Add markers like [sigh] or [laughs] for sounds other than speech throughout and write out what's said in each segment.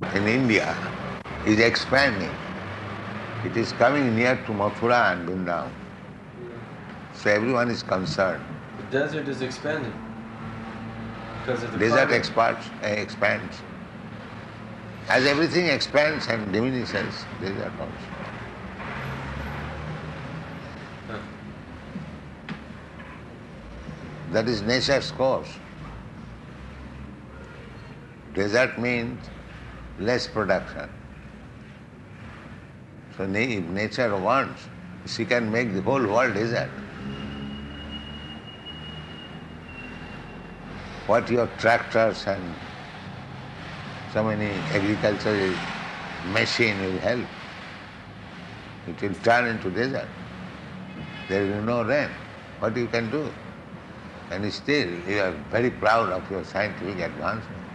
in India is expanding. It is coming near to Mathura and Vrindavan. So everyone is concerned. The desert is expanding. Because of the Desert expands, eh, expands. As everything expands and diminishes, desert also. Huh. That is nature's course. Desert means less production. So if nature wants, she can make the whole world desert. What your tractors and so many agricultural machine will help. It will turn into desert. There will be no rain. What you can do? And still you are very proud of your scientific advancement.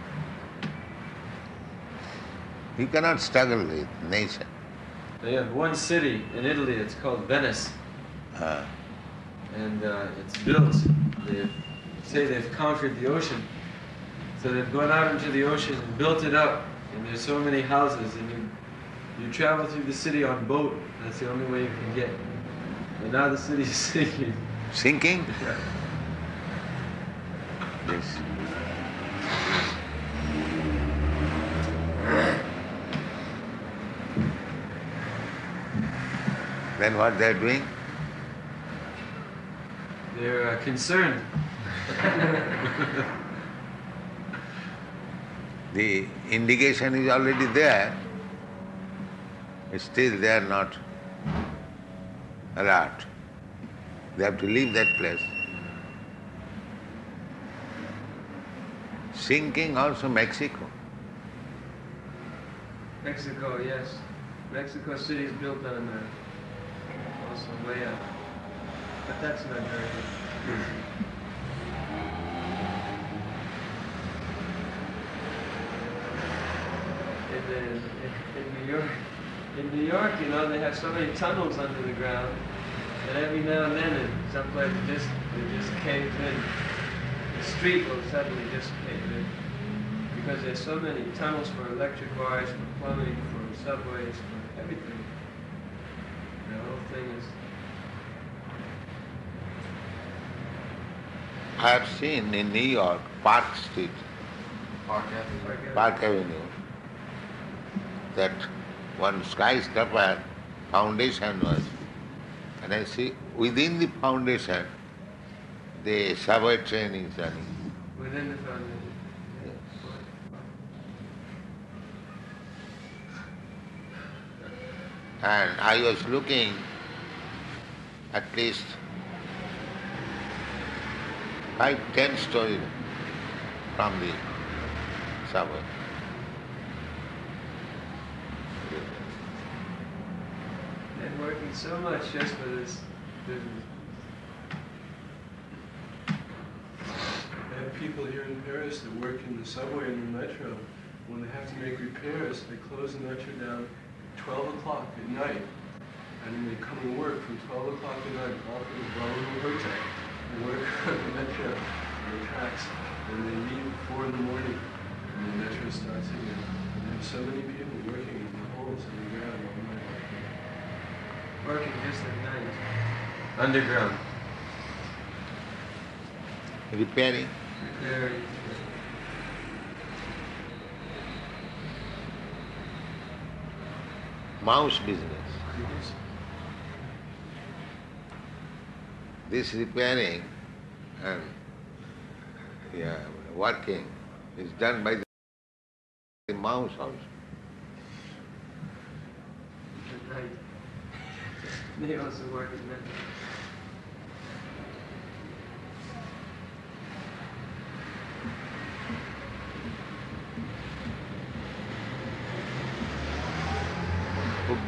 You cannot struggle with nature. They have one city in Italy, it's called Venice. Uh, and uh, it's built. They say they've conquered the ocean, so they've gone out into the ocean and built it up. And there's so many houses, and you you travel through the city on boat. That's the only way you can get. And now the city is [laughs] sinking. sinking? Yes. Then what they are doing? They're uh, concerned. [laughs] The indication is already there. Still they are not alert. They have to leave that place. Sinking also Mexico. Mexico, yes. Mexico City is built on But that's not very good. In, the, in, in New York, in New York, you know, they have so many tunnels under the ground, and every now and then, in some places, just they just cave in. The street will suddenly just cave in because there's so many tunnels for electric wires, for plumbing, for subways, for everything. The whole thing is. I have seen in New York Park Street, Park Avenue. Park Avenue, that one skyscraper foundation was, and I see within the foundation the subway train is running. Within the foundation. And I was looking at least five, ten stories from the subway. They're working so much just for this business. I have people here in Paris that work in the subway and the metro. When they have to make repairs, they close the metro down 12 o'clock at night. And they come and work from 12 o'clock at night all for the Bellevue Hotel. They work [laughs] on the metro, on the tracks, and they leave at 4 in the morning, and the metro starts again. And they have so many people working in the holes in the ground all night. Working just at night. Underground. Repairing. Very. Mouse business. This repairing and yeah, working is done by the mouse also. [laughs] They also work at night.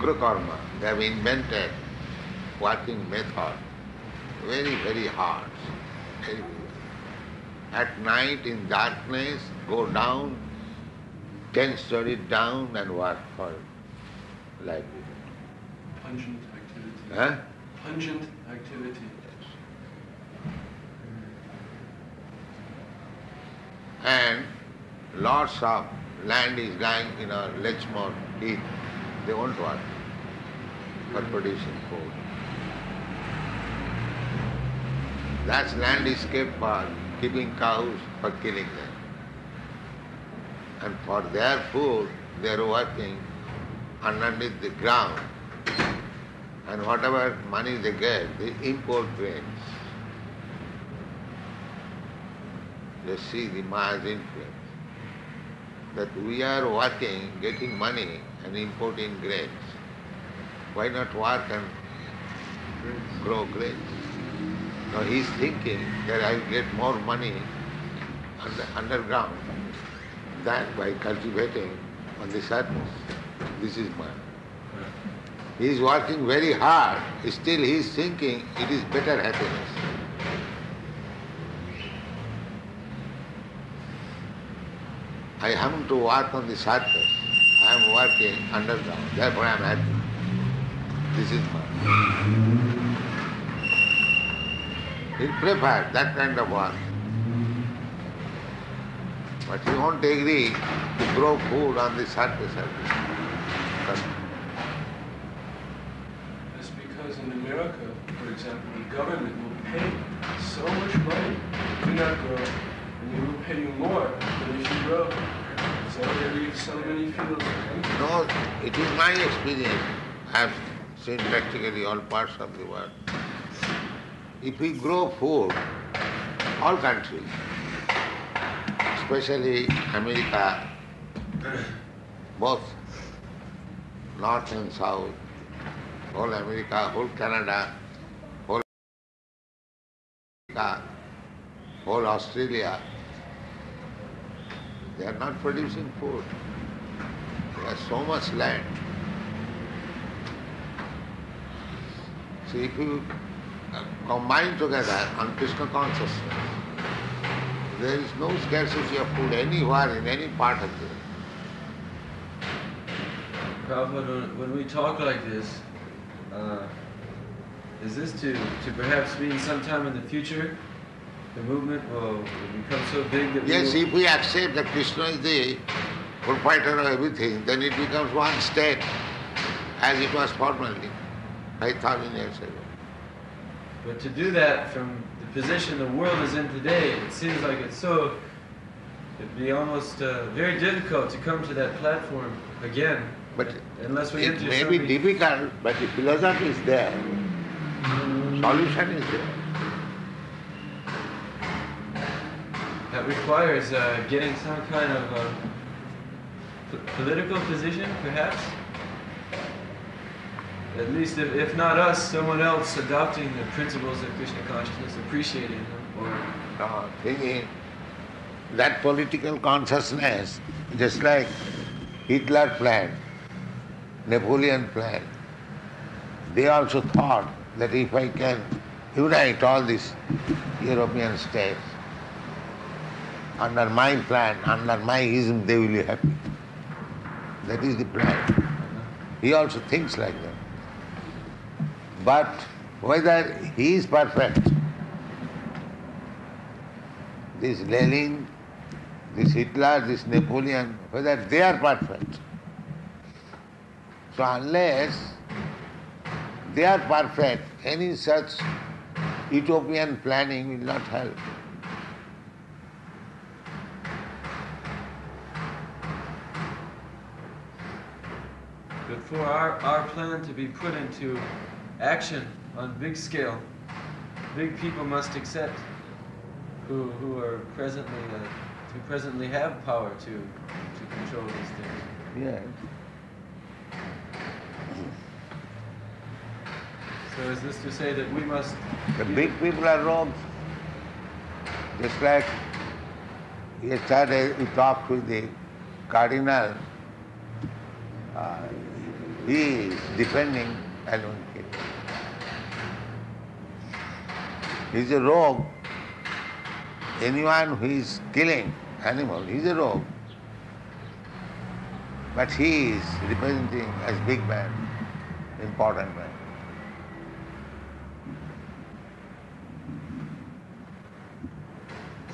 Ugra karma. They have invented working method. Very, very hard. Very good. At night in darkness, go down, ten stories down and work for like Pungent activity. Huh? Pungent activity. And lots of land is lying in a Lechmore heath, they won't work for producing food. That land kept for keeping cows, for killing them. And for their food, they are working underneath the ground. And whatever money they get, they import grains. They see the Maya's influence. That we are working, getting money and importing grains. Why not work and grow great? Now he's thinking that I will get more money under, underground than by cultivating on the surface. This is Maya. He is working very hard, still he is thinking it is better happiness. I haven't to work on the surface. I am working underground. Therefore I am happy. This is Maya. He prefer that kind of work. But he won't agree to grow food on the surface of the. That's because in America, for example, the government will pay so much money to not grow, and they will pay you more than if you grow. So they leave so many fields. No, it is my experience. I seen practically all parts of the world. If we grow food, all countries, especially America, both North and South, whole America, whole Canada, whole America, whole Australia, they are not producing food. There is so much land. See, if you uh, combine together on Krishna consciousness, there is no scarcity of food anywhere in any part of the world. Prabhupada, when, we talk like this, uh, is this to, to perhaps mean sometime in the future the movement will, will become so big that we Yes, will, if we accept that Krishna is the proprietor of everything, then it becomes one state as it was formerly, 5,000 years ago. But to do that from the position the world is in today, it seems like it's so. It'd be almost uh, very difficult to come to that platform again, But unless we it may be difficult, but the philosophy is there. Solution is there. That requires uh, getting some kind of uh, p- political position, perhaps. At least, if, if not us, someone else adopting the principles of Krishna consciousness, appreciating them, or uh, is, that political consciousness, just like Hitler planned, Napoleon planned, they also thought that if I can unite all these European states under my plan, under my ism, they will be happy. That is the plan. He also thinks like that. But whether he is perfect, this Lenin, this Hitler, this Napoleon, whether they are perfect. So unless they are perfect, any such utopian planning will not help. but for our, our plan to be put into action on big scale, big people must accept who, who are presently uh, who presently have power to to control these things. Yeah. So is this to say that we must The big people are rogues. Just like yesterday we talked with the cardinal, uh, he is defending King. Is a rogue. Anyone who is killing animal, is a rogue. But he is representing as big man, important man.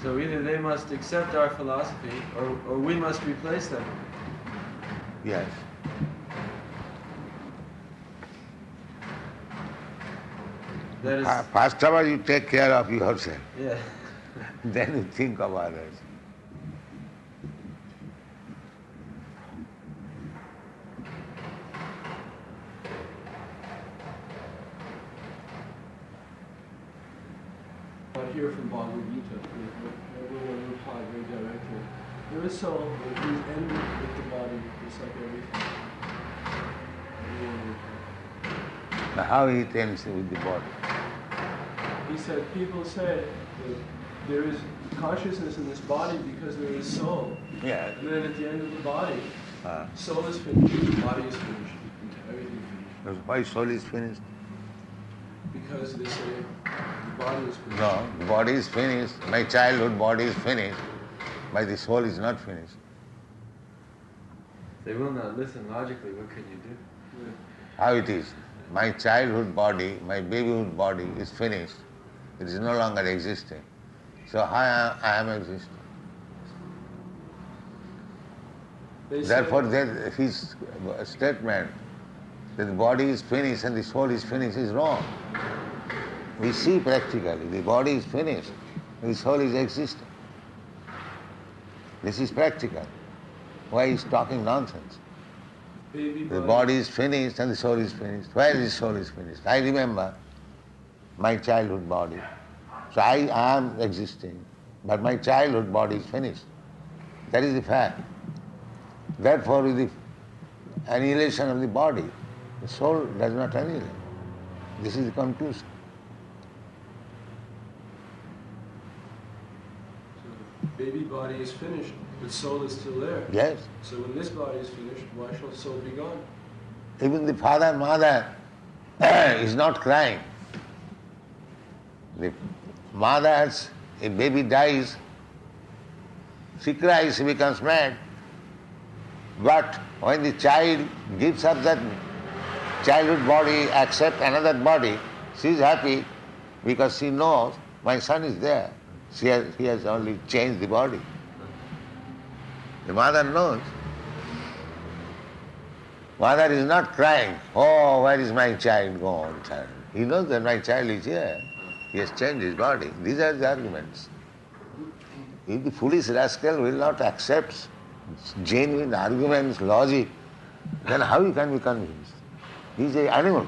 So either they must accept our philosophy or, or we must replace them. Yes. That is, Uh, First of all, you take care of yourself, yeah. [laughs] then you think of others. But here from Bhagavad Gita, everyone replied very directly. There is soul, but he's enemy with the body, just like everything. Everyone replied. Now, How he tends with the body? He said, people say that there is consciousness in this body because there is soul. Yes. And then at the end of the body, Uh, soul is finished, body is finished, everything finished. why soul is finished? Because they say the body is finished. No, the body is finished. My childhood body is finished, but the soul is not finished. They will not listen logically. What can you do? Yeah. How it is? My childhood body, my babyhood body is finished. It is no longer existing. So I am, I am existing. They Therefore, there, his statement that the body is finished and the soul is finished is wrong. We see practically the body is finished, the soul is existing. This is practical. Why is talking nonsense? The body is finished and the soul is finished. Where is the soul is finished? I remember my childhood body. So I am existing, but my childhood body is finished. That is the fact. Therefore, with the annihilation of the body, the soul does not annihilate. This is the conclusion. So baby body is finished, but soul is still there. Yes. So when this body is finished, why shall soul be gone? Even the father and mother [clears throat] is not crying. The mother, has- a baby dies, she cries, she becomes mad. But when the child gives up that childhood body, accept another body, she is happy because she knows my son is there. She has, he has only changed the body. The mother knows. Mother is not crying, oh, where is my child gone? child?" He knows that my child is here. He has changed his body. These are the arguments. If the foolish rascal will not accept genuine arguments, logic, then how he can be convinced? He is an animal.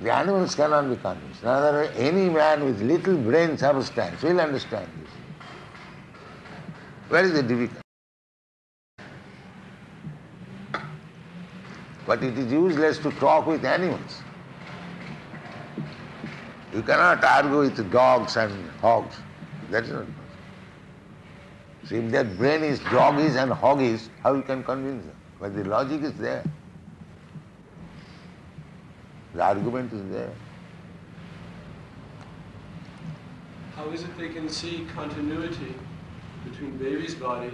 The animals cannot be convinced. In other any man with little brain substance will understand this. Where is the difficulty? But it is useless to talk with animals. You cannot argue with dogs and hogs. That is not possible. So if their brain is doggies and hoggies, how you can convince them? But the logic is there. The argument is there. How is it they can see continuity between baby's body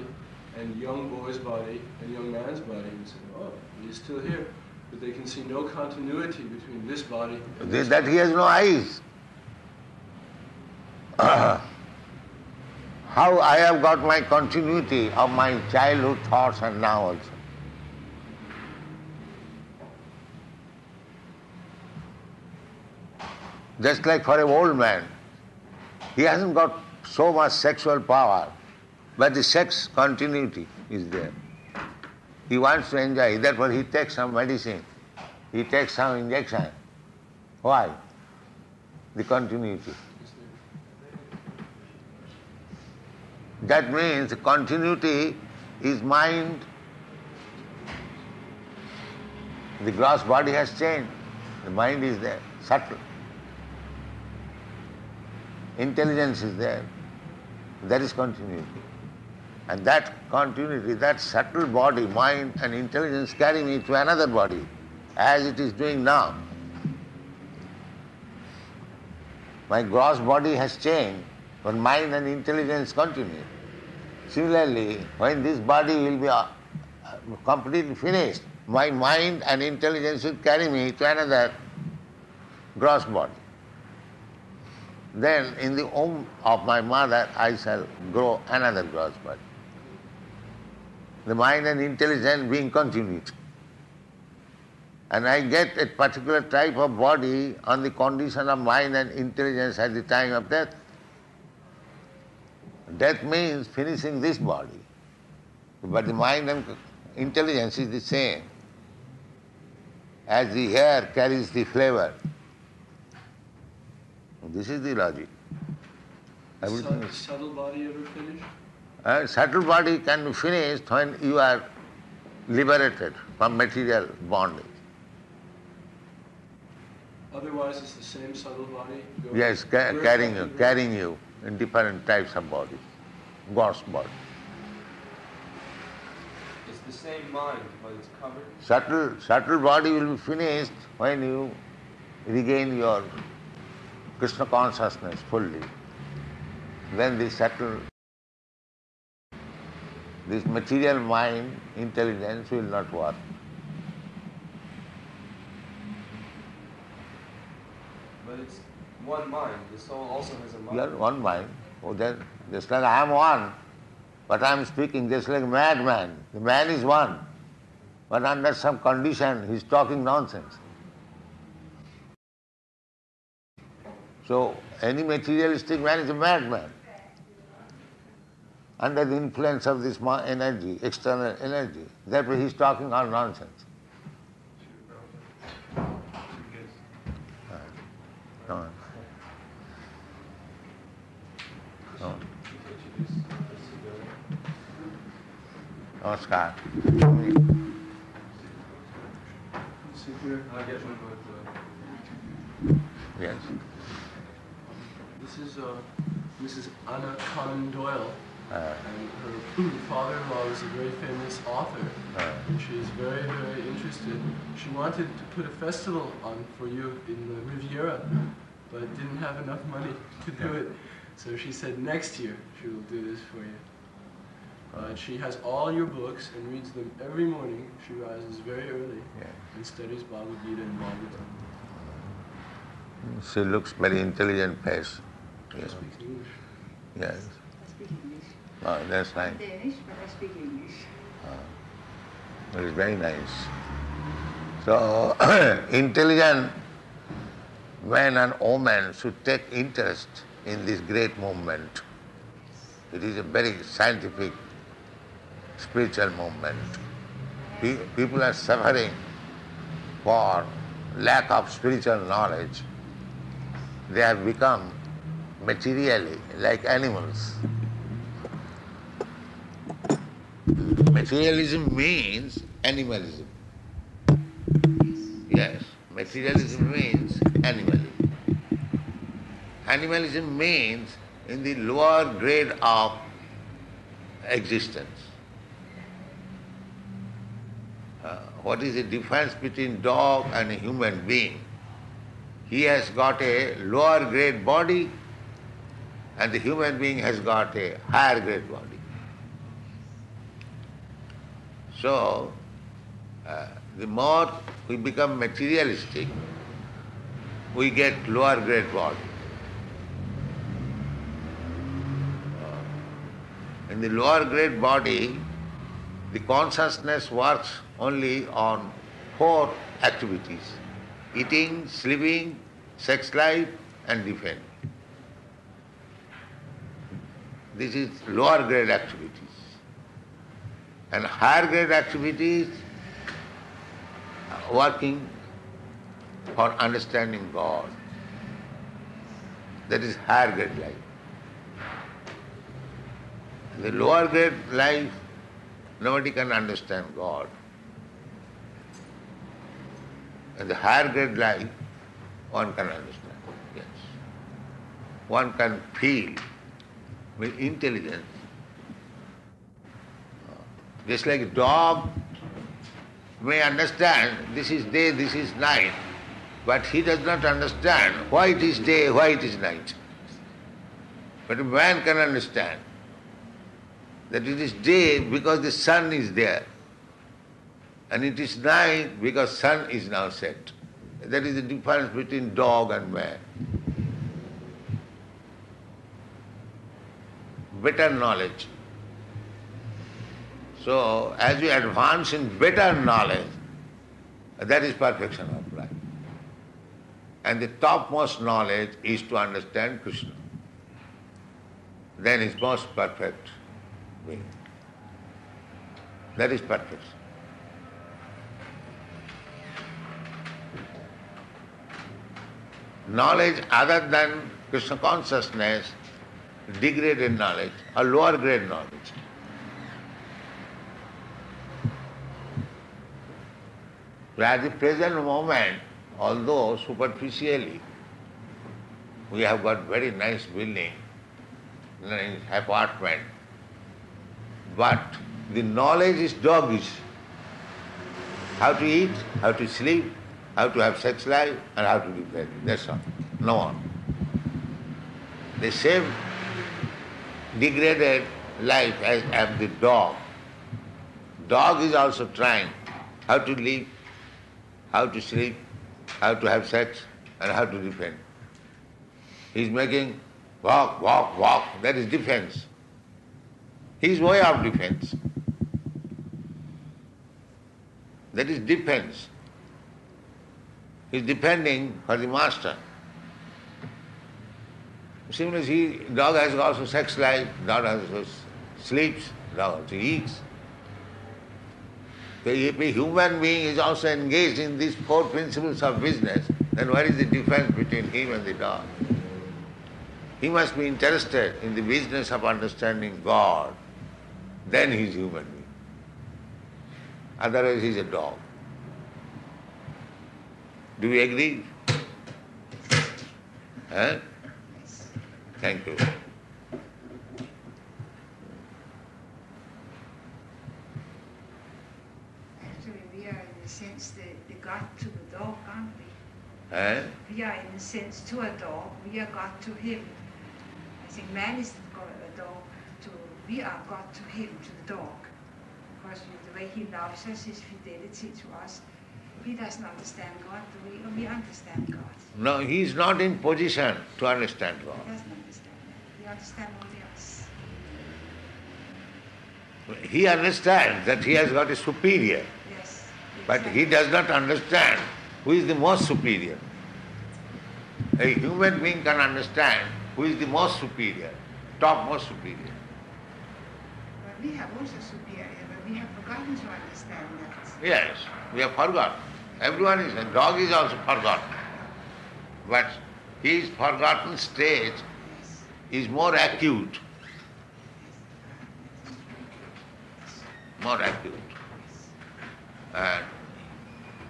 and young boy's body and young man's body and say, oh, he's still here. But they can see no continuity between this body and this That he has no eyes. Uh-huh. How I have got my continuity of my childhood thoughts and now also. Just like for an old man, he hasn't got so much sexual power, but the sex continuity is there. He wants to enjoy, therefore he takes some medicine, he takes some injection. Why? The continuity. That means the continuity is mind. The gross body has changed. The mind is there, subtle. Intelligence is there. That is continuity. And that continuity, that subtle body, mind and intelligence carry me to another body, as it is doing now. My gross body has changed, but mind and intelligence continue. Similarly, when this body will be uh, completely finished, my mind and intelligence will carry me to another gross body. then in the womb of my mother I shall grow another gross body. The mind and intelligence being continued. And I get a particular type of body on the condition of mind and intelligence at the time of death. Death means finishing this body. But the mind and intelligence is the same. As the air carries the flavor. This is the logic. Everything is, subtle body ever finished? Uh, subtle body can be finished when you are liberated from material bondage. Otherwise, it's the same subtle body? Yes, ca- carrying you, carrying you in different types of bodies, God's body. It's the same mind, but it's covered. Subtle, subtle body will be finished when you regain your Krishna consciousness fully. Then the subtle, this material mind, intelligence will not work. But it's one mind. The soul also has a mind. Are one mind. Oh, then, just like I am one, but I am speaking just like madman. The man is one, but under some condition he is talking nonsense. So any materialistic man is a madman. Under the influence of this energy, external energy. Therefore he is talking all nonsense. One with Yes. this is uh, Mrs. Anna Conan Doyle, her father-in-law was a very famous author. uh, And she's very, very interested. She wanted to put a festival on for you in the Riviera, but didn't have enough money to do it. So she said next year she will do this for you. Uh, she has all your books and reads them every morning. She rises very early yeah. and studies Bhagavad Gita and Bhagavatam. She looks very intelligent face. She Yes. speaks English. yes. Uh, I speak English. Oh, that's nice. Danish, but I speak English. It is very nice. So, [coughs] intelligent men and women should take interest in this great movement. It is a very scientific, spiritual movement. Pe- People are suffering for lack of spiritual knowledge. They have become materially like animals. Materialism means animalism. Yes, materialism means animalism. Animalism means in the lower grade of existence. Uh, what is the difference between dog and a human being? He has got a lower grade body and the human being has got a higher grade body. So, uh, the more we become materialistic, we get lower grade body. Uh, In the lower grade body, the consciousness works only on four activities eating, sleeping, sex life, and defense. This is lower grade activities. And higher grade activities working for understanding God. That is higher grade life. The lower grade life, nobody can understand God. And the higher grade life, one can understand. Yes. One can feel with intelligence. Just like dog may understand this is day, this is night, but he does not understand why it is day, why it is night. But a man can understand that it is day because the sun is there, and it is night because sun is now set. That is the difference between dog and man. better knowledge. So, as you advance in better knowledge, that is perfection of life. And the topmost knowledge is to understand Krishna. Then is most perfect being. That is perfection. Knowledge other than Krishna consciousness, degraded knowledge or lower grade knowledge. At the present moment, although superficially we have got very nice building, nice apartment, but the knowledge is doggish. How to eat, how to sleep, how to have sex life, and how to be married. That's all. No one. The same degraded life as, as the dog. Dog is also trying how to live, how to sleep, how to have sex, and how to defend. He's making walk, walk, walk. That is defense. His way of defense. That is defense. He's defending for the master. Similarly, he, dog has also sex life, dog also sleeps, dog also eats. If a human being is also engaged in these four principles of business, then what is the difference between him and the dog? He must be interested in the business of understanding God. Then he is human being. Otherwise he is a dog. Do we agree? Huh? Thank you. Actually, we are in a sense the, the God to the dog, aren't we? Eh? We are in a sense to a dog. We are God to him. I think man is the God, a dog to. We are God to him, to the dog, because the way he loves us, his fidelity to us. He doesn't understand God the way we understand God. No, he is not in position to understand God. He doesn't understand that. He understands only us. He understands that he has got a superior, Yes. but he does not understand who is the most superior. A human being can understand who is the most superior, top most superior. But we have also superior, but we have forgotten to understand that. Yes, we have forgotten. Everyone is, a dog is also forgotten. But his forgotten stage is more acute. More acute.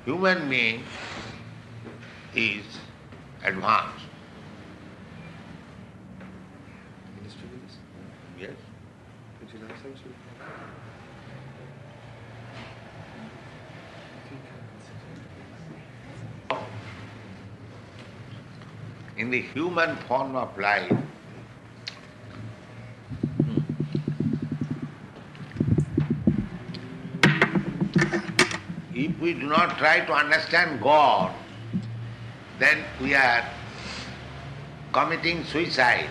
Human being is advanced. Yes. could you now censor? In the human form of life, if we do not try to understand God, then we are committing suicide.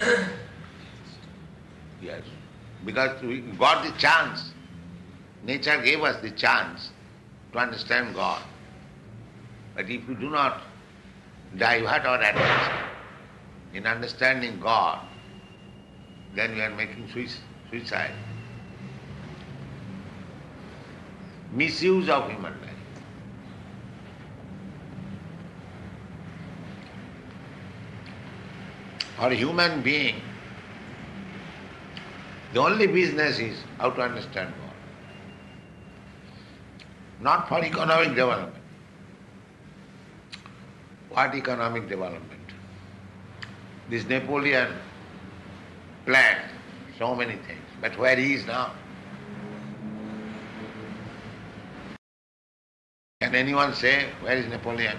[coughs] yes, because we got the chance. Nature gave us the chance to understand God. But if we do not divert our attention in understanding God, then we are making suicide. Misuse of human life. For human being, the only business is how to understand God. Not for economic development. What economic development? This Napoleon planned so many things, but where he is now? anyone say, where is Napoleon?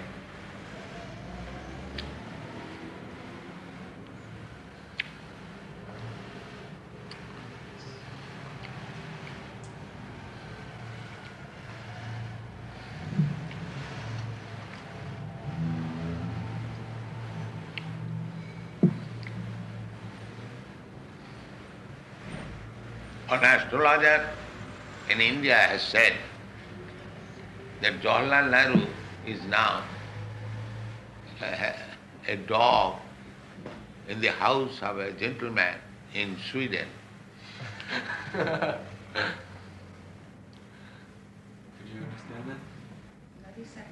An astrologer in India has said that Jawaharlal Nehru is now a, a dog in the house of a gentleman in Sweden. Could you understand that? What is that?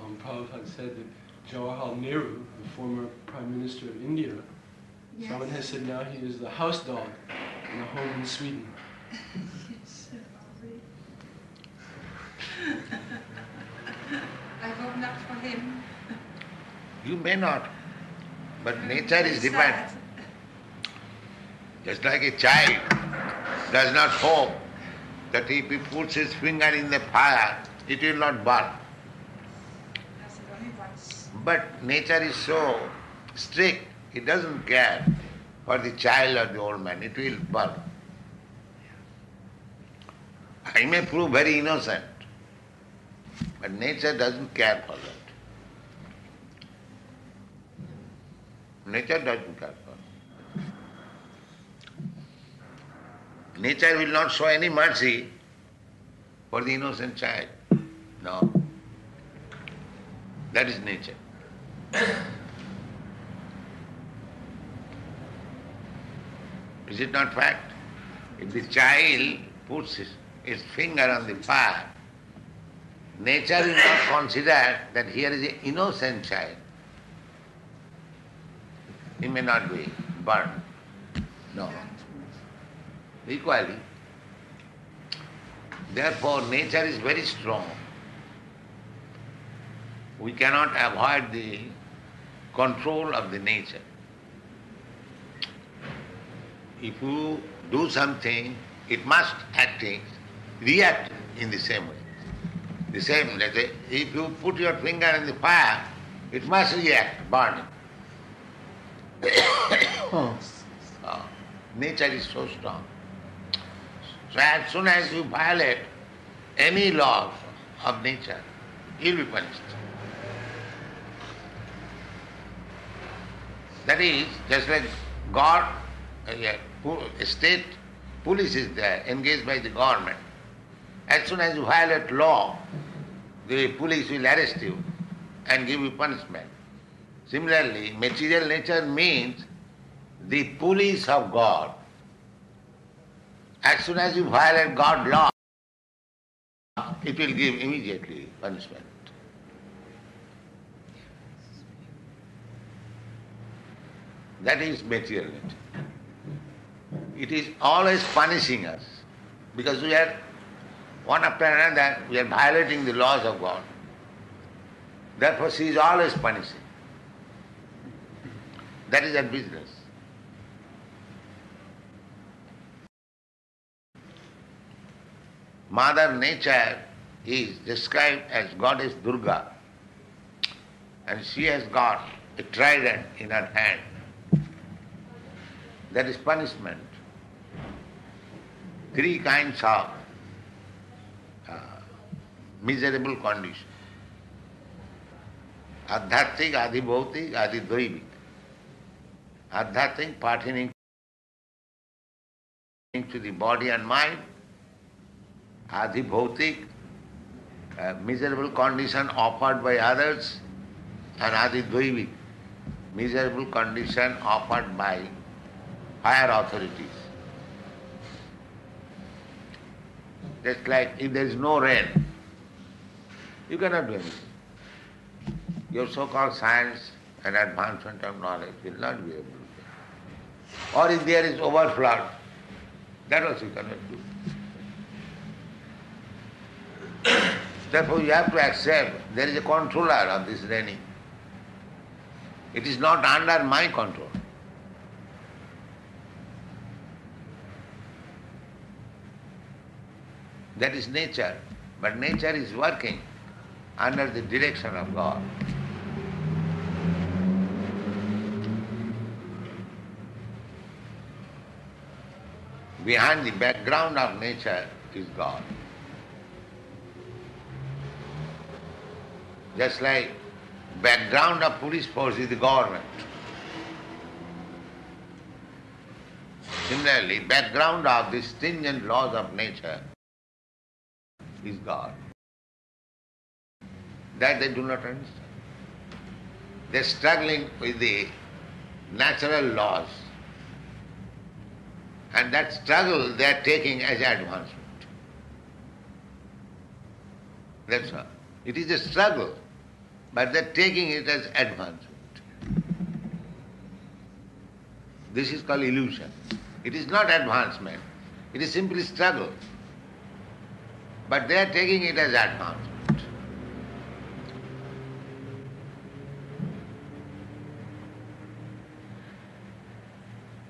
Um, Prabhupada said that Jawaharlal Nehru, the former Prime Minister of India, Yes. someone has said now he is the house dog in a home in Sweden. Yes, lovely. I hope not for him. You may not, but nature is different. Just like a child does not hope that if he puts his finger in the fire, it will not burn. But nature is so strict, it doesn't care for the child or the old man, it will burn. I may prove very innocent, but nature doesn't care for that. Nature doesn't for. Nature will not show any mercy for the innocent child. No. That is nature. [coughs] Is it not fact? If the child puts his, his finger on the fire, nature will not consider that here is an innocent child. He may not be burned. No. Equally. Therefore, nature is very strong. We cannot avoid the control of the nature. If you do something, it must acting, react in the same way. The same, let's say, if you put your finger in the fire, it must react, burn. Ah, [coughs] nature is so strong. So as soon as you violate any laws of nature, you'll be punished. That is, just like God, uh, state police is there, engaged by the government. As soon as you violate law, the police will arrest you and give you punishment. Similarly, material nature means the police of God. As soon as you violate God's law, it will give immediately punishment. That is material nature. It is always punishing us because we are one after another, we are violating the laws of God. Therefore, she is always punishing. That is her business. Mother Nature is described as Goddess Durga, and she has got a trident in her hand. That is punishment. Three kinds of uh, miserable condition. Adhyatmic, adhibhautik, adhidaivik. Adhyatmic pertaining to the body and mind, adhibhautik, uh, miserable condition offered by others, and adhidaivik, miserable condition offered by higher authorities. Just like if there is no rain, you cannot do anything. Your so-called science and advancement of knowledge will not be able. Or if there is overflood, that also you cannot do. Therefore you have to accept there is a controller of this raining. It is not under my control. That is nature. But nature is working under the direction of God. Behind the background of nature is God. Just like background of police force is the government. Similarly, background of these stringent laws of nature is God. That they do not understand. They're struggling with the natural laws. And that struggle they are taking as advancement. That's all. It is a struggle, but they're taking it as advancement. This is called illusion. It is not advancement. It is simply struggle. But they are taking it as advancement.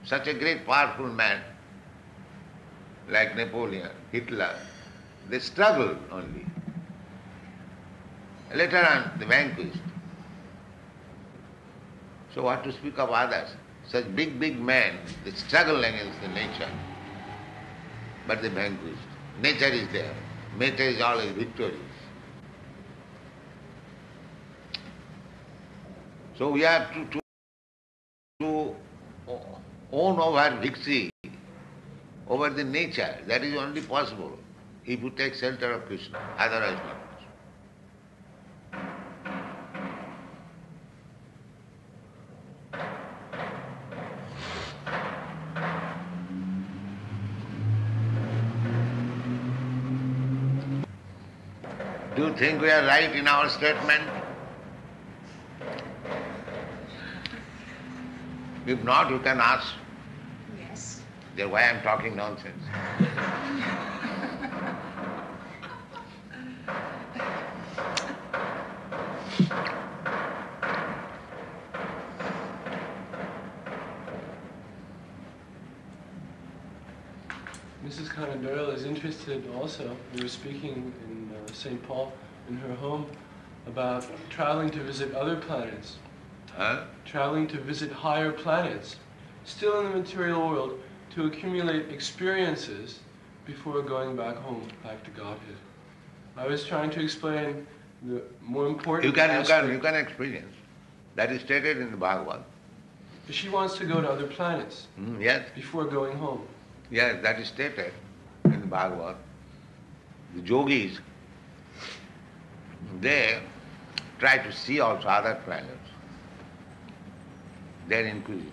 Such a great powerful man like Napoleon, Hitler, they struggled only. Later on, they vanquished. So what to speak of others? Such big, big men, they struggle against the nature, but they vanquished. Nature is there. Nature is always victorious. So we have to, to, to own our victory over the nature. That is only possible if you take shelter of Krishna, otherwise not. Do you think we are right in our statement? If not, you can ask. Then why I'm talking nonsense? Mrs. Conan Doyle is interested also. We were speaking in uh, St. Paul in her home about traveling to visit other planets, Huh? traveling to visit higher planets, still in the material world, to accumulate experiences before going back home, back to Godhead. I was trying to explain the more important You can, you can, you can experience. That is stated in the Bhagavad. She wants to go to other planets Hmm, yes, before going home. yes, that is stated in the Bhagavad. The yogis, they try to see also other planets. They are inquisitive.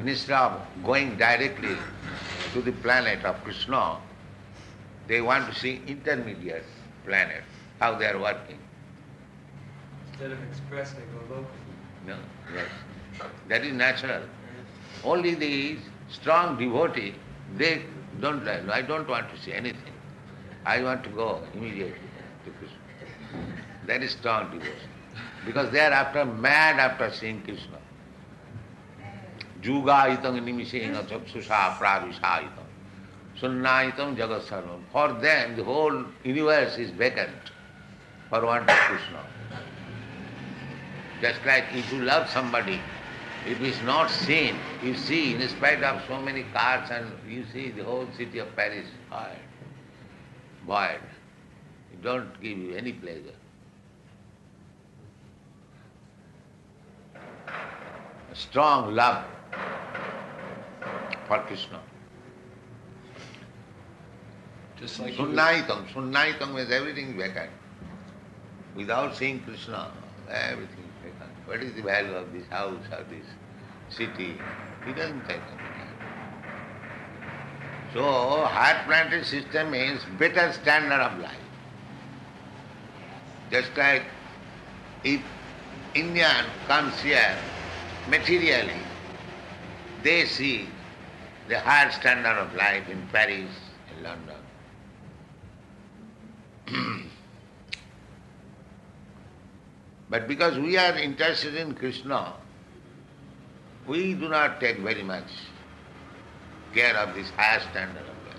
Instead of going directly to the planet of Krishna, they want to see intermediate planets, how they are working. Instead of express, they go local. No, yes. That is natural. Only the strong devotee, they don't like, I don't want to see anything. I want to go immediately to Krishna. That is strong devotion. Because they are after mad after seeing Krishna. Juga itam nimisena chakshusha pravisaitam. Sunnaitam jagat. For them, the whole universe is vacant for want of Krishna. Just like if you love somebody, if it's not seen, you see, in spite of so many cars and you see the whole city of Paris void, void. It don't give you any pleasure. Strong love for Krishna. Just like Sunnaitam. Sunnaitam means everything vacant. Without seeing Krishna, everything is vacant. What is the value of this house or this city? He doesn't take anything. So, heart planted system means better standard of life. Just like if Indian comes here materially, they see the higher standard of life in Paris, in London. [clears throat] But because we are interested in Krishna, we do not take very much care of this higher standard of life.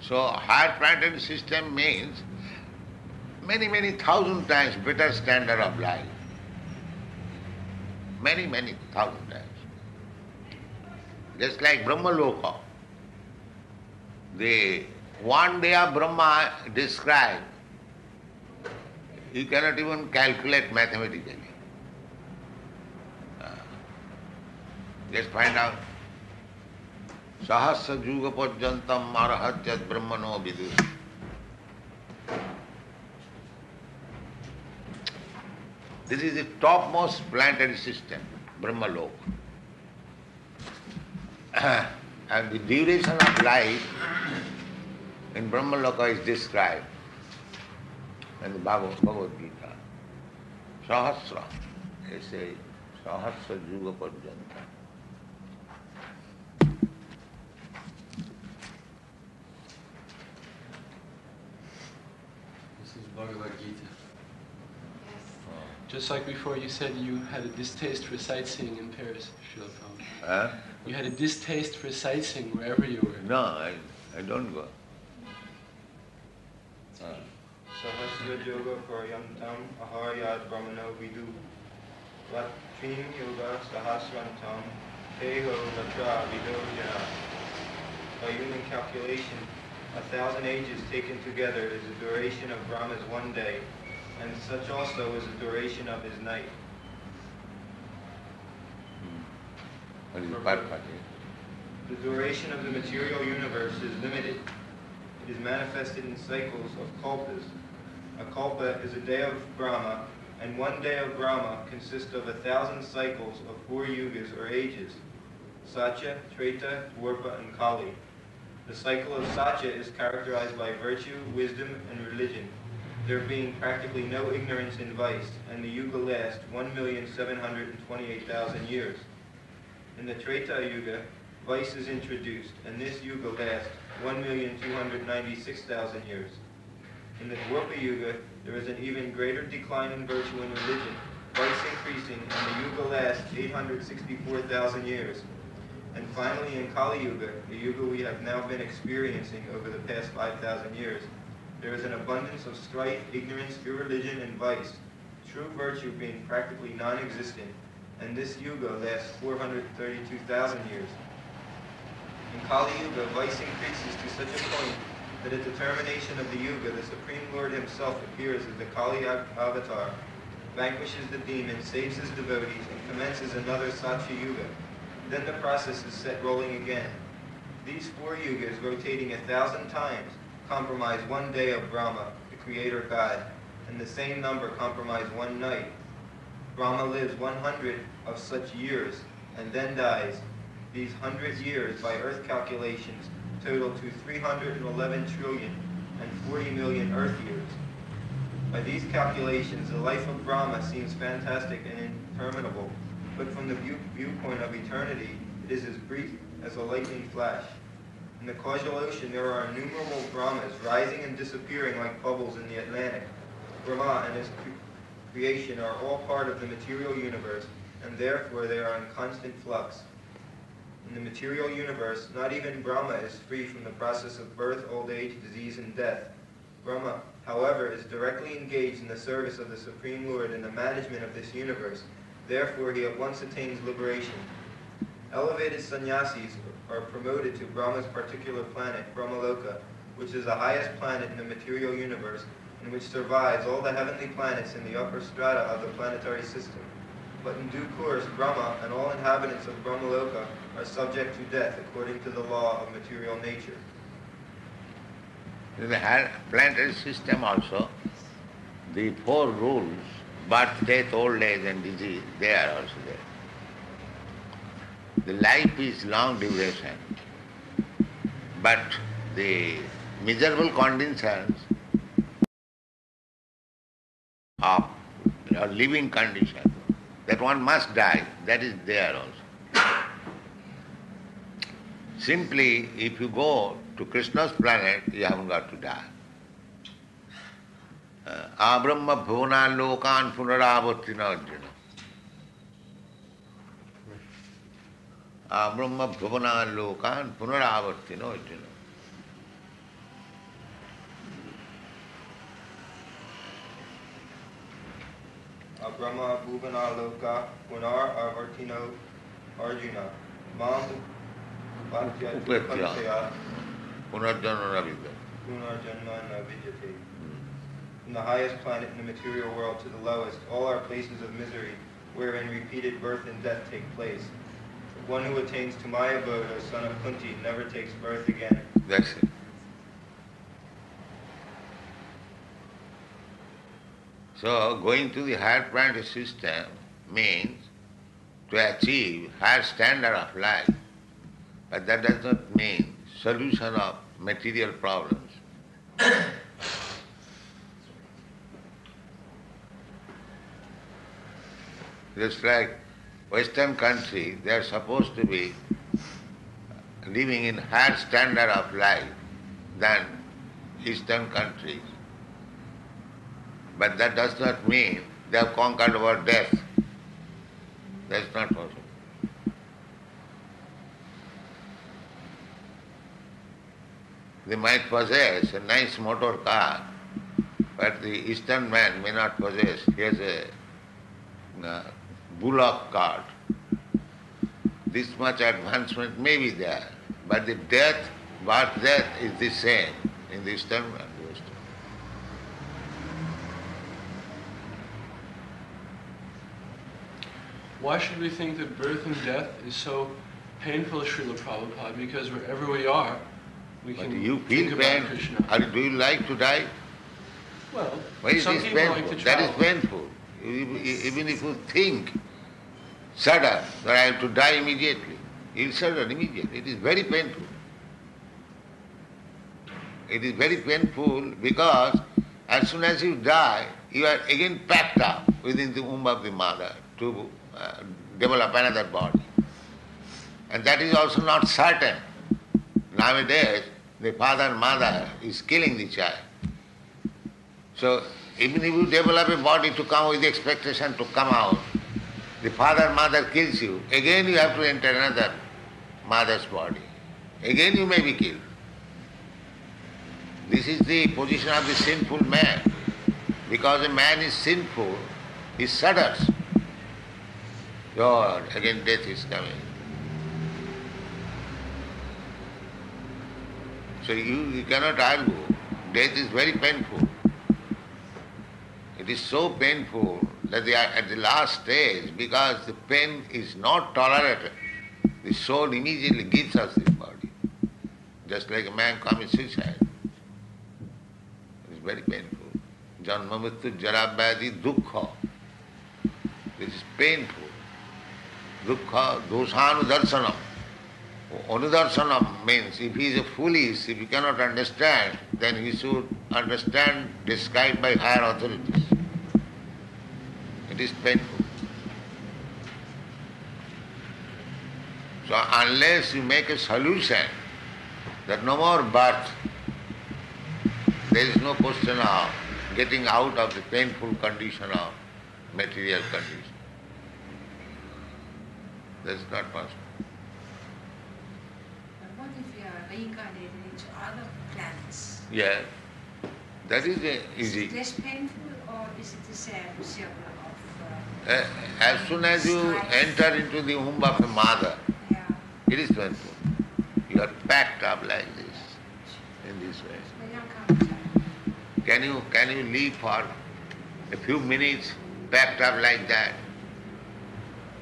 So higher planted system means many, many thousand times better standard of life. Many, many thousand times. Just like Brahma Loka. The one day of Brahma described, you cannot even calculate mathematically. Uh, Just find out. Sahasra Juga Pajantam Marahatyat Brahmano Vidu. This is the topmost planetary system, Brahmalok. [clears throat] and the duration of life in Brahmaloka is described in the Bhagavad, Gita. Sahasra, they say, Sahasra Juga Parjanta. This is Bhagavad Gita. Just like before, you said you had a distaste for sightseeing in Paris, Srila Prabhupada. Huh? You had a distaste for sightseeing wherever you were. No, I, I don't go. Uh, Sahasra Yoga Paryantam Aharyad Brahmano Vidu Latrim Yoga Sahasrantam Teho Latra Vido Jana. By human calculation, a thousand ages taken together is the duration of Brahma's one day, and such also is the duration of his night. what is purpose? The duration of the material universe is limited. It is manifested in cycles of kalpas. A kalpa is a day of Brahma, and one day of Brahma consists of a thousand cycles of four yugas or ages, Satya, Treta, Dvapara, and Kali. The cycle of Satya is characterized by virtue, wisdom, and religion, there being practically no ignorance and vice, and the yuga lasts 1,728,000 years. In the Treta Yuga, vice is introduced, and this yuga lasts 1,296,000 years. In the Dvapara Yuga, there is an even greater decline in virtue and religion, vice increasing, and the yuga lasts 864,000 years. And finally, in Kali Yuga, the yuga we have now been experiencing over the past 5,000 years, there is an abundance of strife, ignorance, irreligion, and vice, true virtue being practically non-existent, and this yuga lasts 432,000 years. In Kali Yuga, vice increases to such a point that at the termination of the Yuga, the Supreme Lord himself appears as the Kali avatar, vanquishes the demon, saves his devotees, and commences another Satya Yuga. Then the process is set rolling again. These four yugas, rotating a thousand times, compromise one day of Brahma, the creator god, and the same number compromise one night. Brahma lives 100 of such years and then dies. These 100 years, by earth calculations, total to 311 trillion and 40 million earth years. By these calculations, the life of Brahma seems fantastic and interminable, but from the view- viewpoint of eternity, it is as brief as a lightning flash. In the causal ocean, there are innumerable Brahmas rising and disappearing like bubbles in the Atlantic. Brahma and his creation are all part of the material universe, and therefore they are in constant flux. In the material universe, not even Brahma is free from the process of birth, old age, disease, and death. Brahma, however, is directly engaged in the service of the Supreme Lord and the management of this universe. Therefore, he at once attains liberation. Elevated sannyasis are promoted to Brahma's particular planet, Brahmaloka, which is the highest planet in the material universe and which survives all the heavenly planets in the upper strata of the planetary system. But in due course, Brahma and all inhabitants of Brahmaloka are subject to death according to the law of material nature. In the planetary system also, the four rules, birth, death, old age and disease, they are also there. The life is long duration, but the miserable conditions of living condition, that one must die, that is there also. Simply, if you go to Krishna's planet, you haven't got to die. Uh, Bhuvana lokan punaravartina arjuna. Abrahma bhuvana lokan punaravartina arjuna. Brahma Bhuvana Loka Punar Avartino Arjuna Mam Bhatyat Upatya. Punarjana ravidya. Punarjanma Navijate. From the highest planet in the material world to the lowest, all are places of misery, wherein repeated birth and death take place. One who attains to my abode, O son of Kunti, never takes birth again. That's it. So going to the higher planetary system means to achieve higher standard of life. But that does not mean solution of material problems. [coughs] Just like Western country, they are supposed to be living in higher standard of life than Eastern countries. But that does not mean they have conquered over death. That's not possible. They might possess a nice motor car, but the Eastern man may not possess. He has a uh, bullock cart. This much advancement may be there, but the death, birth death is the same in the Eastern and the Western. Why should we think that birth and death is so painful, Srila Prabhupada? Because wherever we are, we But can you think feel about pain. Krishna. Or do you like to die? Well, Why is some people painful? like to that is painful. Even if you think sudden that I have to die immediately, is sudden, immediate. It is very painful. It is very painful because as soon as you die, you are again packed up within the womb of the mother to uh, develop another body. And that is also not certain. Nowadays, the father and mother is killing the child. So even if you develop a body to come with the expectation to come out, the father mother kills you, again you have to enter another mother's body. Again you may be killed. This is the position of the sinful man. Because a man is sinful, he shudders. Lord, again death is coming. So you, you cannot argue. Death is very painful. It is so painful that they are at the last stage because the pain is not tolerated. The soul immediately gives us this body. Just like a man commits suicide. It's very painful. Janma mrityu dukkha. This is painful. Dukkha dosanudarsanam. Anudarsanam means if he is a foolish, if he cannot understand, then he should understand described by higher authorities. It is painful. So unless you make a solution that no more birth, there is no question of getting out of the painful condition of material condition. That is not possible. But what if we are reincarnated into other planets? Yeah, that is uh, Is it easy. less painful or is it the same Uh, as soon as you enter into the womb of a mother, it is painful. You are packed up like this, in this way. the young couple? Can you can you live for a few minutes packed up like that?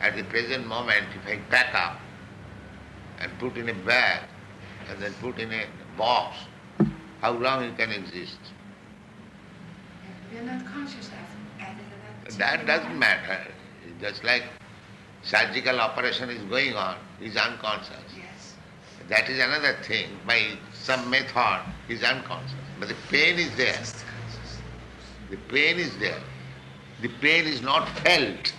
At the present moment, if I pack up and put in a bag and then put in a box, how long you can exist? We are not conscious that doesn't matter. It's just like surgical operation is going on, he's unconscious. Yes. That is another thing. By some method, he's unconscious. But the pain is there. The pain is there. The pain is not felt.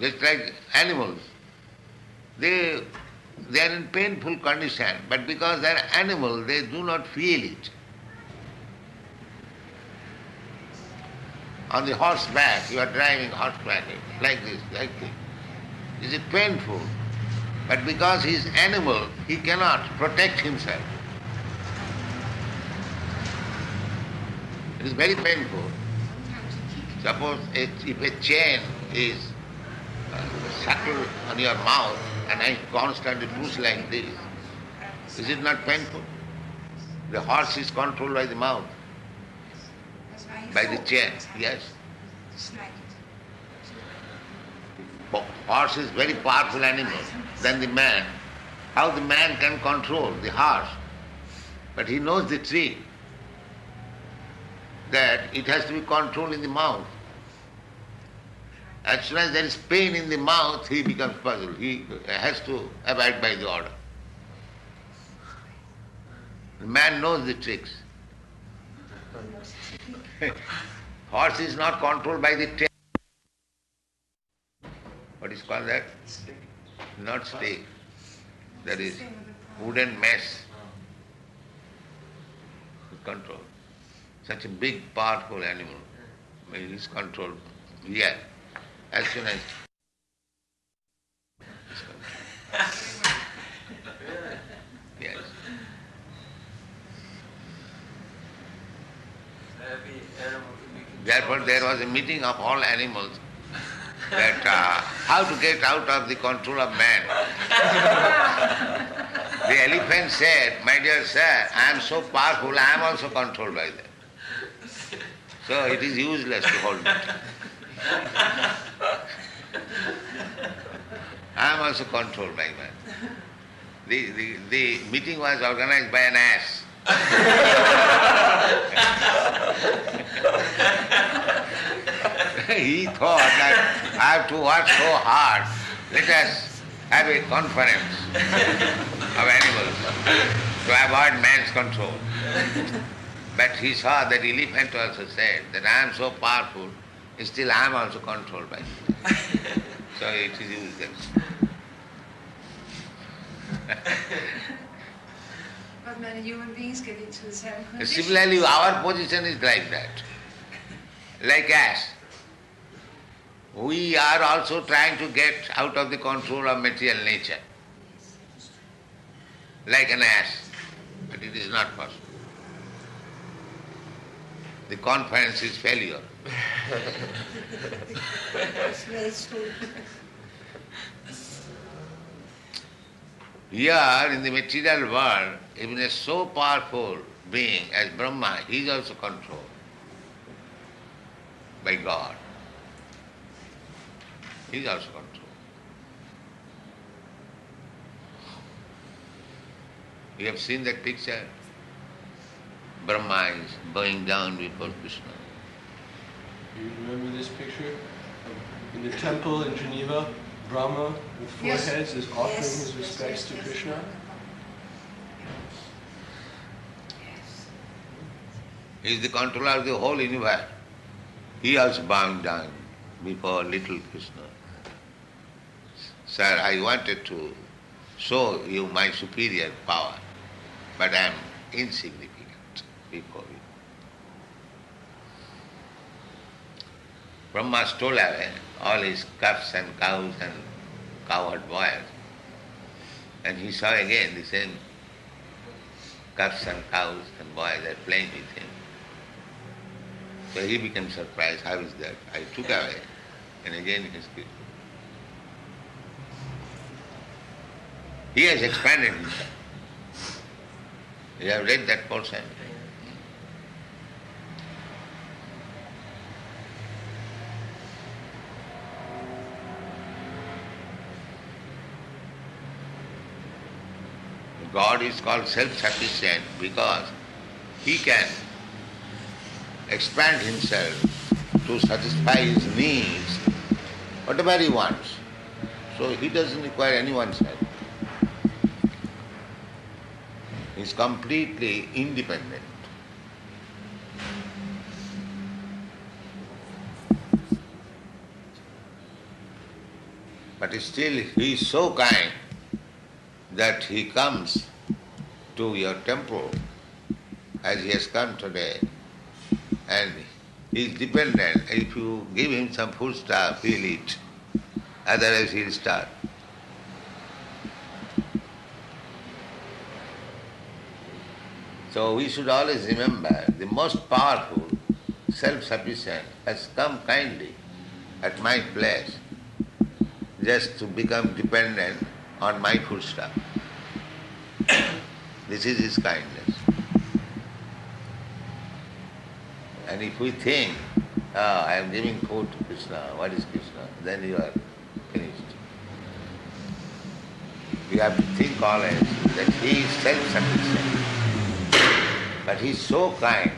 Just like animals. They, they are in painful condition, but because they are animal, they do not feel it. On the horseback, you are driving horseback like this, like this. Is it painful? But because he is animal, he cannot protect himself. It is very painful. Suppose if a chain is uh, shackled on your mouth and I constantly push like this, is it not painful? The horse is controlled by the mouth, by the chain, yes. Horse is very powerful animal than the man. How the man can control the horse? But he knows the trick that it has to be controlled in the mouth. As soon as there is pain in the mouth, he becomes puzzled. He has to abide by the order. The man knows the tricks. [laughs] Horse is not controlled by the tail. What is called that? Not stake. That is wooden mesh. Control. Such a big, powerful animal. It is controlled here. As soon as yes. Every animal can be Therefore, there was a meeting of all animals that uh, how to get out of the control of man. the elephant said, My dear sir, I am so powerful, I am also controlled by them. So it is useless to hold me. I am also controlled by man. The, the, the meeting was organized by an ass. [laughs] he thought that I have to work so hard. Let us have a conference of animals to avoid man's control. But he saw that elephant also said that I am so powerful, still I am also controlled by it. So it is useless. But many human beings get into the same condition. Similarly, our position is like that. Like ass. We are also trying to get out of the control of material nature. Like an ass. But it is not possible. The conference is failure. [laughs] Here in the material world, even a so powerful being as Brahma, he is also controlled by God. He is also controlled. You have seen that picture? Brahma is bowing down before Krishna. You remember this picture? In the temple in Geneva, Brahma with four Yes. heads is offering Yes, his respects yes, to. Krishna. He is the controller of the whole universe. He also bowing down before little Krishna. Sir, I wanted to show you my superior power, but I am insignificant before you. Brahma stole away all his calves and cows and cowherd boys. And he saw again the same calves and cows and boys are playing with him. So he became surprised, how is that? I took away. And again he speaks. He has expanded himself. You have read that portion. God is called self-sufficient because he can expand himself to satisfy his needs, whatever he wants. So he doesn't require anyone's help. He's completely independent. But still he is so kind that he comes to your temple as he has come today and he is dependent. If you give him some food stuff, he'll eat. Otherwise he'll starve. So we should always remember the most powerful, self-sufficient has come kindly at my place just to become dependent on my food stuff. [coughs] this is his kindness. And if we think oh, I am giving food to Krishna, what is Krishna? Then you are finished. You have to think always that he is self-sufficient. But he is so kind,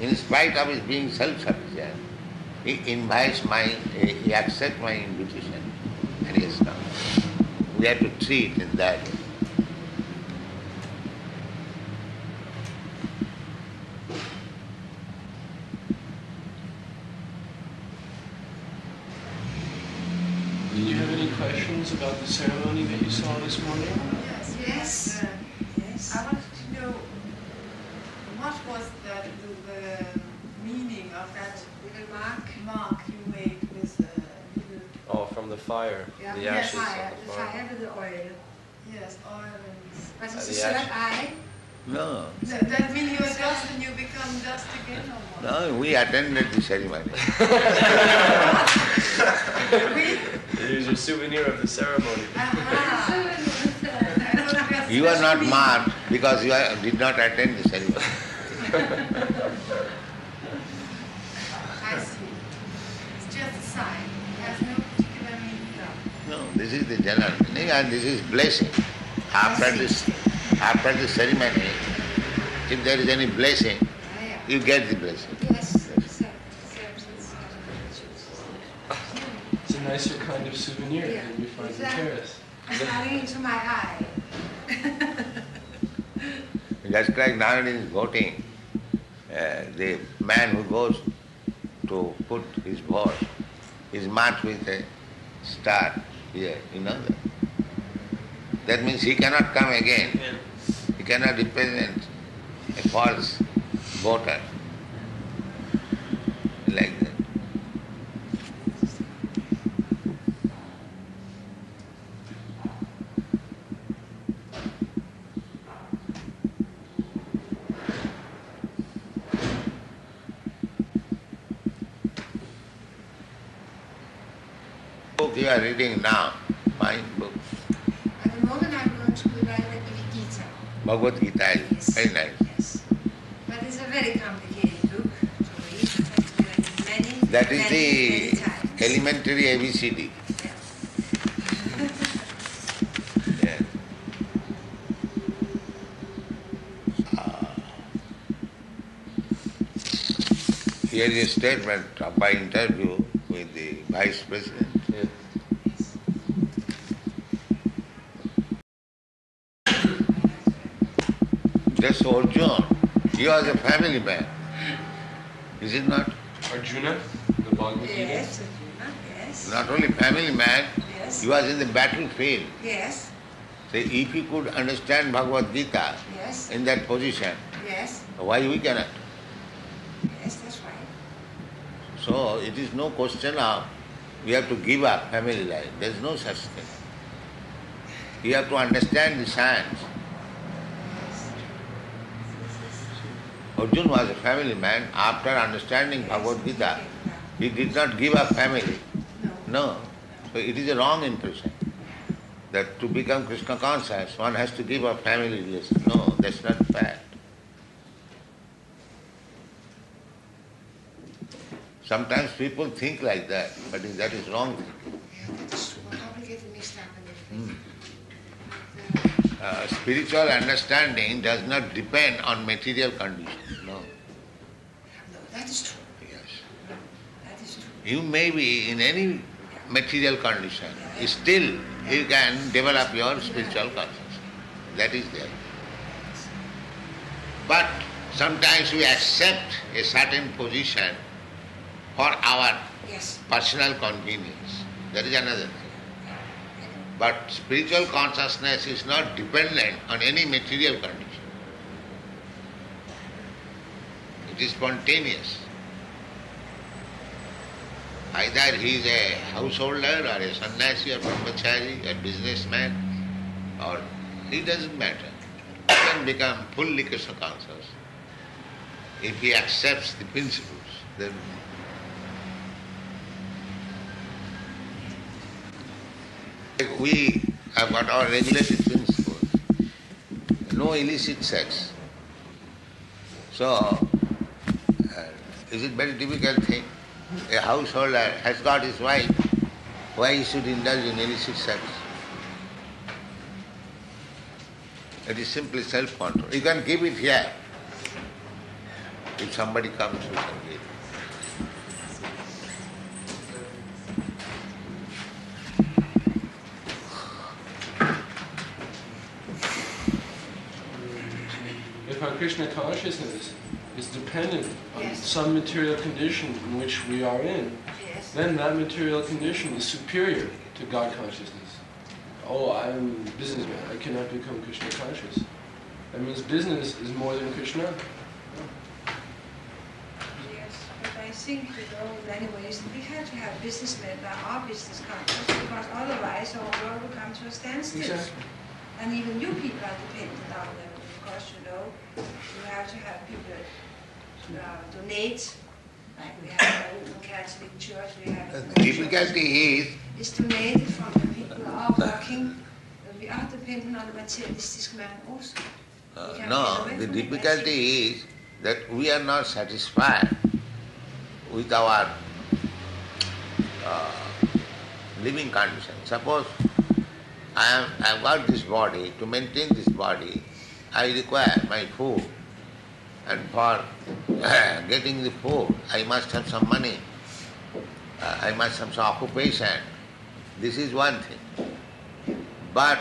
in spite of his being self-sufficient, he invites my, he accepts my invitation and he has come. We have to treat in that way. Did you have any questions about the ceremony that you saw this morning? Yes, Yes. uh, Yes. I wanted to know what was the, the, the meaning of that Little mark. mark you made with the little, Oh, from the fire, Yeah, the the ashes fire, of the the fire. fire with the oil. yes, oil and... But it's a the third ash- eye. No, That, that means you are dust and you become dust again or what? no, we attended the ceremony. [laughs] We? Here's your souvenir of the ceremony. Aha. I thought we had You are not meaning. marked because you are, did not attend the ceremony. [laughs] I see. It's just a sign. It has no particular meaning. No, this is the general meaning and this is blessing. After this, after the ceremony, if there is any blessing, you get the blessing. Yes, serves, serves its a nicer kind of souvenir Yeah, than you find in. Paris. Starting into my eye. Just like nowadays voting, uh, the man who goes to put his vote is marked with a star here, you know that. That means he cannot come again. He cannot represent a false voter. Like that. Book you are reading now, my book, At the moment I'm going to be writing the Gita. Bhagavad Gita, is very nice. Yes. But it's a very complicated book to read. You have to read many, That is many, many the times. elementary ABCD. Yeah. [laughs] Yeah. Ah. Here is a statement of my interview with the Vice President. Yeah. That's Arjun. He was a family man. Is it not? Arjuna, the Bhagavad Gita. Yes, Arjuna, yes. Not only family man, Yes. he was in the battlefield. Yes, So if he could understand Bhagavad Gita yes, in that position, yes, why we cannot? yes, that's right. So it is no question of we have to give up family life. There is no such thing. You have to understand the science. Arjun was a family man. After understanding Bhagavad Gita, he did not give up family. No. So it is a wrong impression that to become Krishna conscious, one has to give up family relation. No, that's not fact. Sometimes people think like that, but that is wrong thinking. Yeah, that is true. Well, How we get mixed up in everything. Hmm. Uh, spiritual understanding does not depend on material conditions. No. No, that is true. Yes. That is true. You may be in any material condition, still you can develop your spiritual consciousness. That is there. But sometimes we accept a certain position for our Yes. personal convenience. That is another thing. But spiritual consciousness is not dependent on any material condition. It is spontaneous. Either he is a householder or a sannyasi or brahmachari or businessman or it doesn't matter. He can become fully Krishna conscious if he accepts the principles. Then we have got our regulated principles. No illicit sex. So, uh, is it very difficult thing? A householder has got his wife, why he should indulge in illicit sex? It is simply self-control. You can keep it here. If somebody comes, you can give. If our Krishna consciousness is dependent on Yes. some material condition in which we are in, Yes. then that material condition is superior to God consciousness. Oh, I'm a businessman, I cannot become Krishna conscious. That means business is more than Krishna. Yes, but I think, you know, in many ways, we have to have businessmen that are business conscious because otherwise our world will come to a standstill. Exactly. And even you people are dependent on them because, you know, you have to have people uh, donate. Like we have a Roman Catholic Church, we have. a- The difficulty is It's donated from the people who are working. We are dependent on the materialistic man also. Uh, no, the difficulty is that we are not satisfied with our uh, living condition. Suppose I am, I have got this body, to maintain this body, I require my food. And for getting the food, I must have some money. Uh, I must have some occupation. This is one thing. But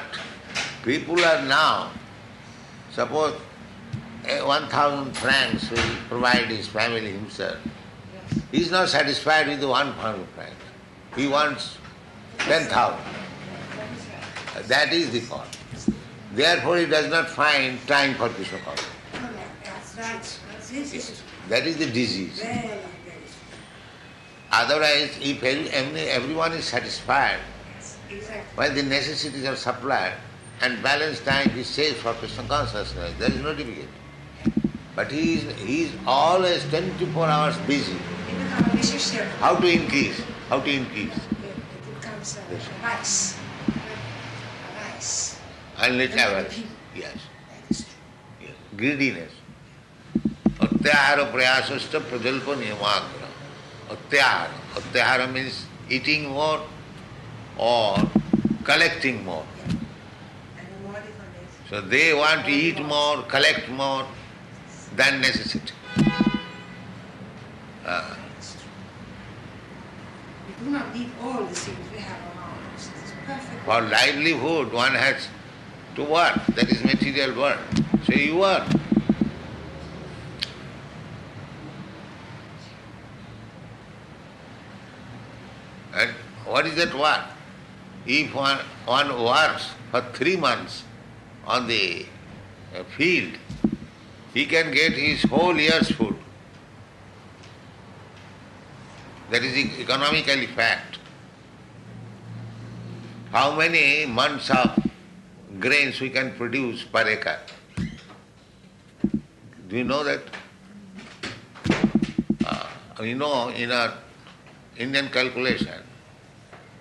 people are now Suppose eh, 1000 francs will provide his family himself. He is not satisfied with the 1000 francs. He wants 10,000. That is. That is the cause. Therefore, he does not find time for Krishna consciousness. That's right. But That is the disease. Otherwise, if every- every- everyone is satisfied while the necessities are supplied and balanced time is saved for Krishna consciousness, there is no difficulty. But he is, he is always 24 hours busy. It becomes a vicious circle. How to increase? How to increase? It it becomes a vice. A vice. Unlit And other avarice. people. Yes. That is true. yes. Greediness. Atyahara prayasasta prajalpa niyamagra. Atyahara. Atyahara means eating more or collecting more. And the more different is. So they want to eat more, collect more than necessity. Ah. That's true. We do not need all the things we have around us. It's perfect. For livelihood, one has to work. That is material work. So you work. And what is that work? If one, one works for three months on the uh, field, he can get his whole year's food. That is economically fact. How many months of grains we can produce per acre? Do you know that? Uh, you know, in our Indian calculation,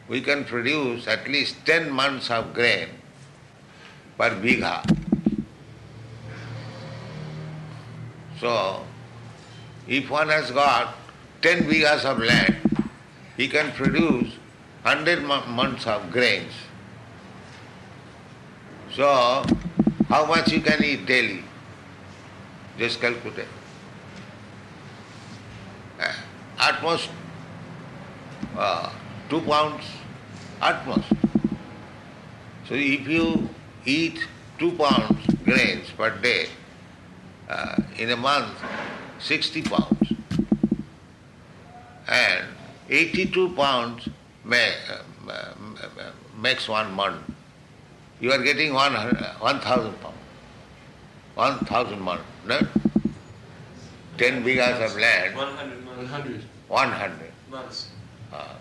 we can produce at least 10 months of grain per bigha. So, if one has got 10 bighas of land, he can produce 100 months of grains. So, how much you can eat daily? Just calculate. Uh, at most uh, 2 pounds, at most. So if you eat 2 pounds grains per day, uh, in a month, 60 pounds. And 82 pounds may, uh, makes one month. You are getting 100 1,000 pounds. 1,000 month, no? 10 bighas of land, 100 100. 100. months. Uh,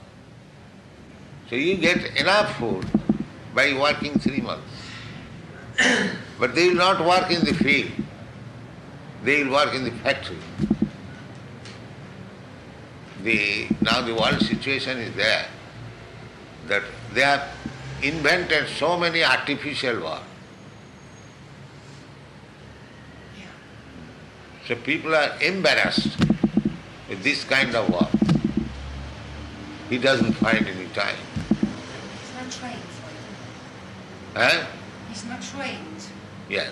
so you get enough food by working three months. [coughs] but they will not work in the field. They will work in the factory. The, now the world situation is there that they have invented so many artificial work. So people are embarrassed with this kind of work. he doesn't find any time. He's not trained for it. Huh? He's not trained. Yes.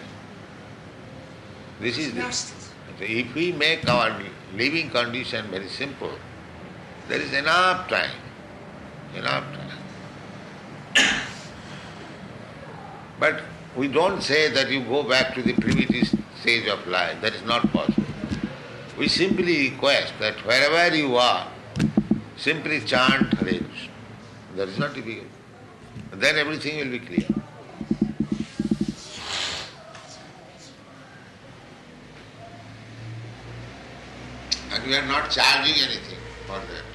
This is He's the, if we make our living condition very simple, there is enough time, enough time. But we don't say that you go back to the primitive stage of life. That is not possible. We simply request that wherever you are, simply chant Hare Krishna. That is not difficult. Then everything will be clear. And we are not charging anything for that.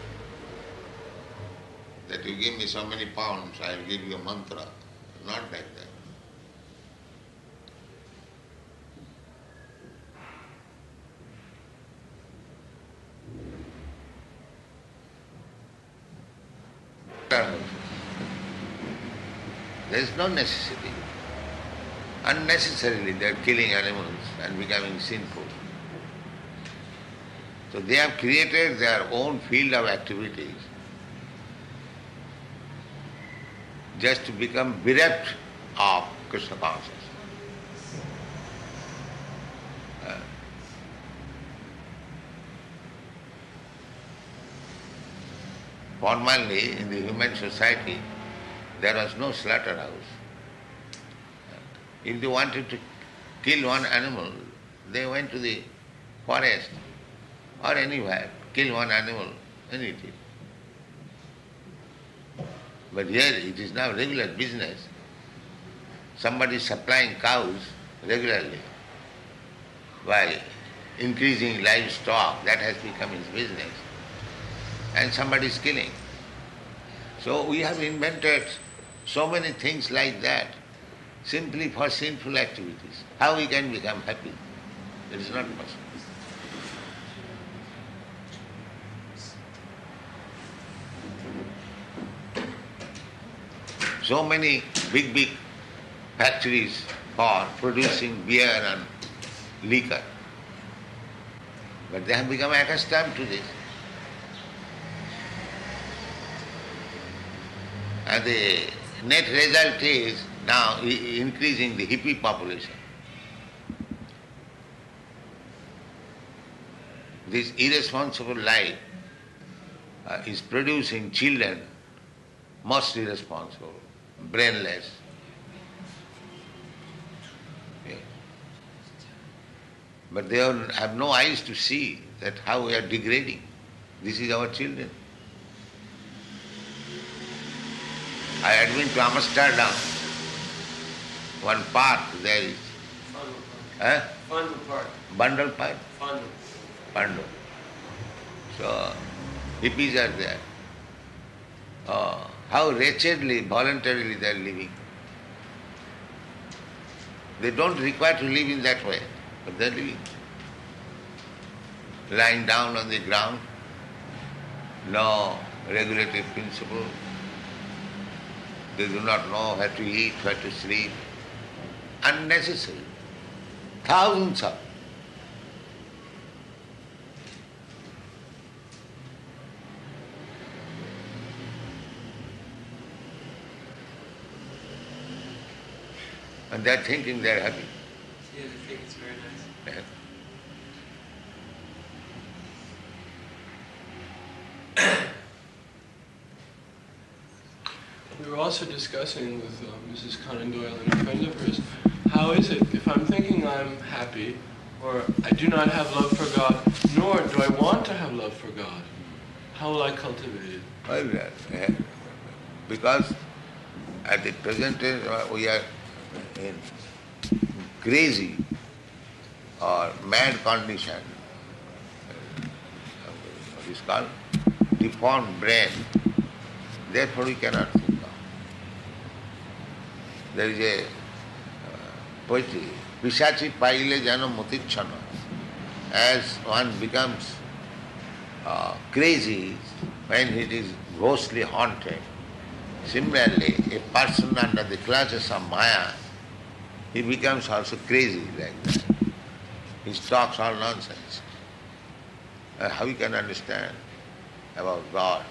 That you give me so many pounds, I will give you a mantra. Not like that. There is no necessity. Unnecessarily they are killing animals and becoming sinful. So they have created their own field of activities just to become bereft of Krishna consciousness. Uh, Formerly, in the human society, there was no slaughterhouse. If they wanted to kill one animal, they went to the forest or anywhere, kill one animal it. But here it is now regular business. Somebody is supplying cows regularly by increasing livestock, that has become his business. And somebody is killing. So we have invented so many things like that simply for sinful activities. How we can become happy? It is not possible. So many big, big factories for producing beer and liquor. But they have become accustomed to this. The net result is now increasing the hippie population. This irresponsible life uh, is producing children most irresponsible, brainless. But they have no eyes to see that how we are degrading. This is our children. I had been to Amsterdam. One park there is, eh? fun part. Vondel Park. Vondel. So hippies are there. Oh, how wretchedly, voluntarily they are living. They don't require to live in that way, but they are living. Lying down on the ground, no regulative principle. They do not know where to eat, where to sleep. Unnecessary. Thousands of. And they are thinking they are happy. Yeah, they think it's very nice. [coughs] We were also discussing with uh, Mrs. Conan Doyle and a friend of hers, how is it if I'm thinking I'm happy, or I do not have love for God, nor do I want to have love for God, how will I cultivate it? Well, uh, because at the present time uh, we are in crazy or mad condition, what is called deformed brain, therefore we cannot. There is a uh, poetry, Pishachi paile jano mutichana. As one becomes uh, crazy when it is ghostly haunted. Similarly, a person under the clutches of Maya, he becomes also crazy like that. He talks all nonsense. Uh, how you can understand about God?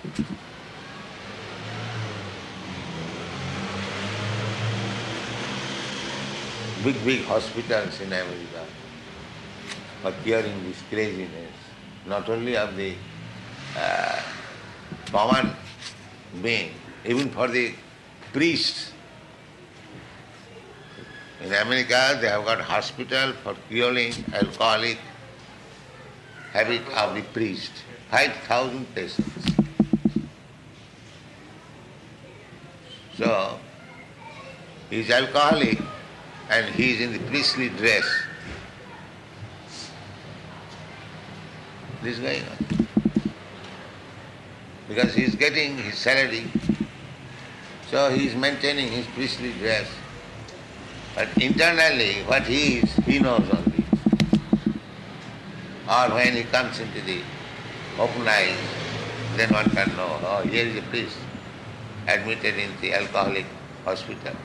Big, big hospitals in America for curing this craziness, not only of the uh, common being, even for the priests. In America, they have got hospital for curing alcoholic habit of the priest. 5,000 patients. So, he is alcoholic and he is in the priestly dress. This on. Because he is getting his salary, so he is maintaining his priestly dress. But internally, what he is, he knows only. Or when he comes into the open eyes, then one can know, oh, here is a priest admitted in the alcoholic hospital.